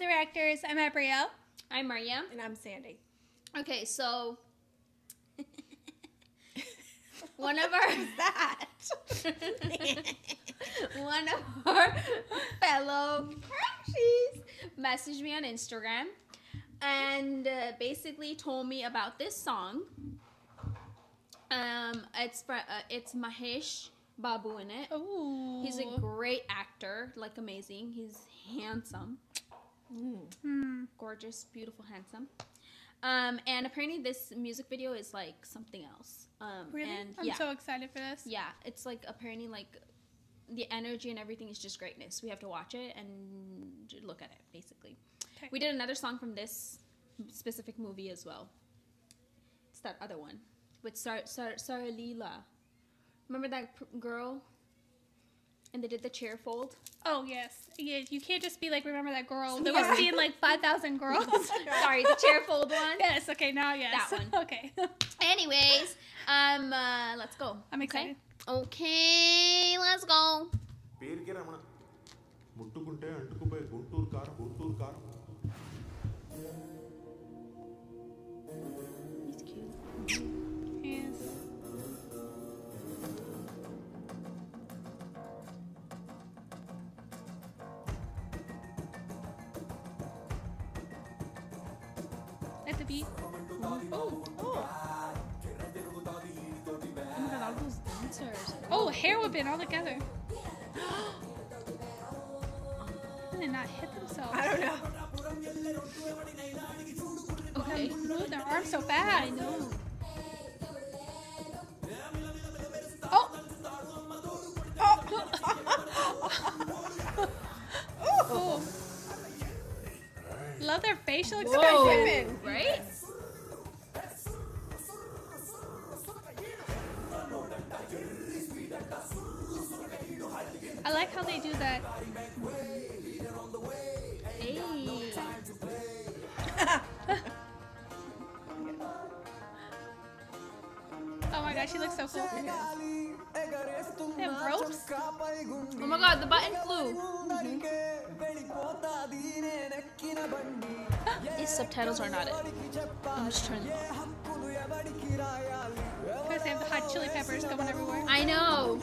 directors. I'm Abrielle. I'm Mariam. And I'm Sandy. Okay, so one of our that? one of our fellow Frenchies messaged me on Instagram and uh, basically told me about this song. Um, it's uh, it's Mahesh Babu in it. Ooh. He's a great actor, like amazing. He's handsome, Hmm. gorgeous, beautiful, handsome. Um, and apparently this music video is like something else. Um, Really? And I'm yeah, so excited for this. yeah, it's like apparently like the energy and everything is just greatness. We have to watch it and look at it basically. Okay. We did another song from this specific movie as well. It's that other one with Sar- Sar- Sarah Leela. Remember that girl? And they did the chair fold. Oh yes. Yeah, you can't just be like, remember that girl. There Yeah. was seeing like five thousand girls. Sorry, the chair fold one. yes. Okay. Now yes. That one. Okay. Anyways, um, uh, let's go. I'm excited. Okay, let's go. పేరుకే రమణ ముట్టుకుంటే అంటుకుపోయే గుంటూరు కారం గుంటూరు కారం The. Oh, oh. Oh my god, all those dancers. Oh, hair whipping all together. Did they not hit themselves? I don't know. Okay. Move their arms so fast. I know. Oh. Oh. oh. Love their facial expression. I like how they do that. Hey. Oh my god, she looks so cool. They have ropes. Oh my god, the button flew. These subtitles are not it. I'm just trying to. Because they have the hot chili peppers going everywhere. I know.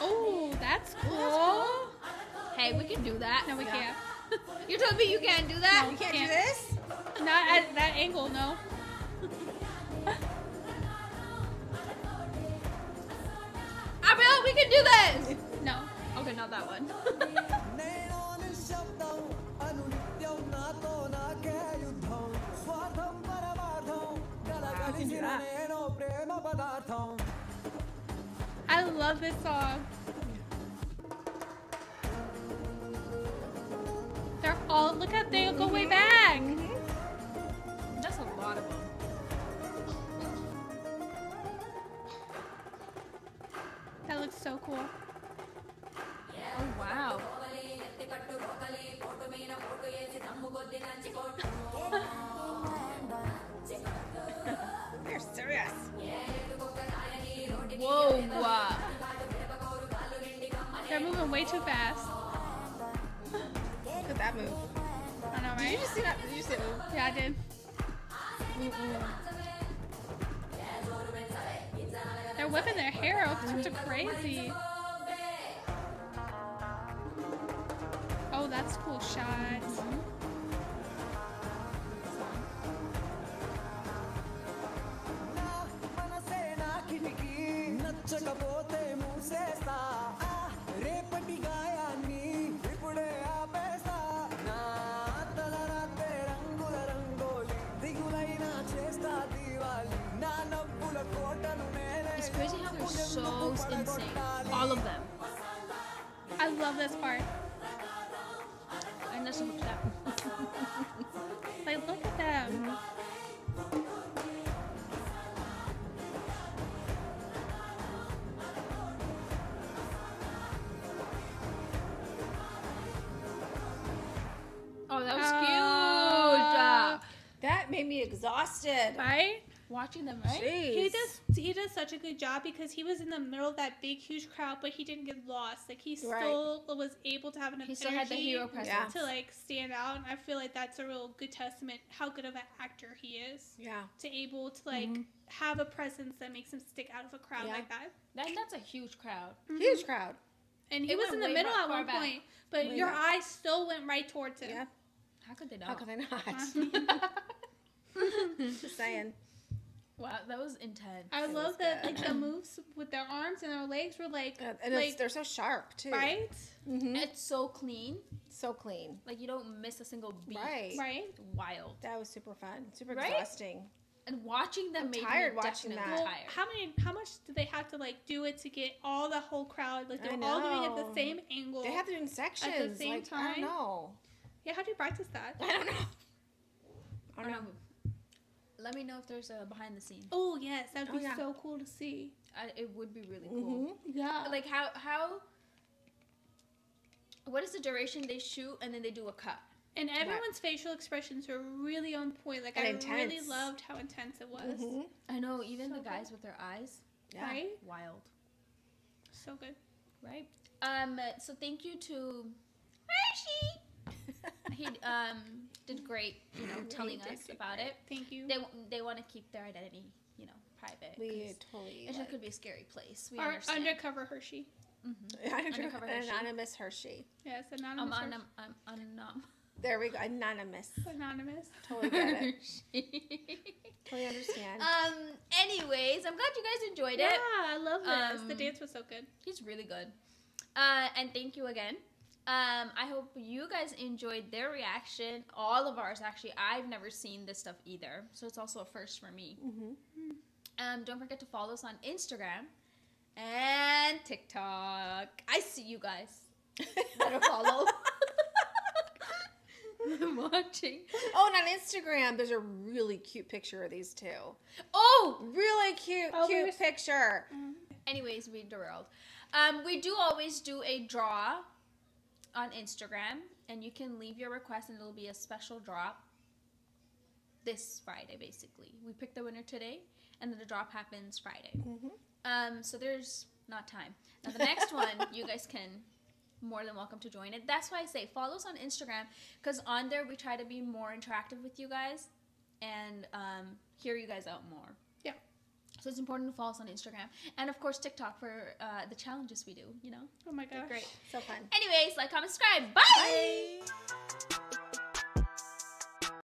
Oh, that's oh, cool. Hey, we can do that. No, we can't. You told me you can't do that. No, we Can't do Can't. this? Not at that angle, no. Abiel, we can do this. No. Okay, not that one. love this song. They're all, look at, they go way back. That's a lot of them. That looks so cool. Oh wow. moving way too fast. Look at that move. I know, Did you just see that? Did you see move? Yeah, I did. They're whipping their hair out to crazy. Oh, that's a cool shot. So insane. All of them. I love this part. And that's that. Like, look at them. Oh, that was Oh. cute. Uh, That made me exhausted. Right? Watching them, right? He does he does such a good job because he was in the middle of that big huge crowd, but he didn't get lost. Like he Right. still was able to have enough He still had the hero presence. to like stand out. And I feel like that's a real good testament how good of an actor he is Yeah. to able to like Mm-hmm. have a presence that makes him stick out of a crowd Yeah. like that. That, that's a huge crowd. Huge crowd. And he It was in the middle back- at one back. point, but Way your back. eyes still went right towards him. Yeah. How could they not? How could they not? Uh-huh. Just saying. Wow, that was intense. I It love was that good. like the moves with their arms and their legs were like Uh, And like they're so sharp too. right, hmm It's so clean. So clean. Like you don't miss a single beat. Right. right. Wild. That was super fun. Super Right? exhausting. And watching them I'm made tired me watching definitely that. Well, tired. how many? How much did they have to like do it to get all the whole crowd? Like they're all doing it know. the same angle. They have to do in sections. At the same like, I time? don't know. yeah, how do you practice that? I don't know. I I don't don't know. know. Let me know if there's a behind the scenes. Oh yes, that'd Oh, be yeah. so cool to see. I, it would be really cool. Mhm. Yeah. Like how how. What is the duration they shoot and then they do a cut? and everyone's facial expressions were really on point. Like And I really loved how intense it was. Mhm. I know even So the good. guys with their eyes, Yeah. Right? wild, So good. right? Um. So thank you to Hershey. He um did great, you know, telling us about great. it. Thank you. They w- they want to keep their identity, you know, private. We 'cause totally. it like- could be a scary place. We Our undercover Hershey. Mm-hmm. Undercover Hershey. Anonymous Hershey. Yes, I'm anonymous. on. Hershey. I'm, I'm on. There we go. Anonymous. anonymous. Totally get it. Totally understand. um. Anyways, I'm glad you guys enjoyed Yeah, it. Yeah, I love this. the Um, dance was so good. He's really good. Uh, and thank you again. Um, I hope you guys enjoyed their reaction. All of ours, actually. I've never seen this stuff either, so it's also a first for me. hmm Um, don't forget to follow us on Instagram and TikTok. I see you guys. Better follow. I'm watching. Oh, and on Instagram, there's a really cute picture of these two. Oh, Really cute, Oh, cute picture. anyways, we derailed. Um, we do always do a draw on Instagram, and you can leave your request, and it'll be a special drop this Friday. Basically, we pick the winner today, and then the drop happens Friday. Mhm. Um, so there's not time. Now the next one, you guys can more than welcome to join it. That's why I say follow us on Instagram because on there we try to be more interactive with you guys and um, hear you guys out more. Yeah. So it's important to follow us on Instagram and of course TikTok for uh, the challenges we do. You know, Oh my gosh. great. So fun. Anyways, like, comment, subscribe. Bye. Bye.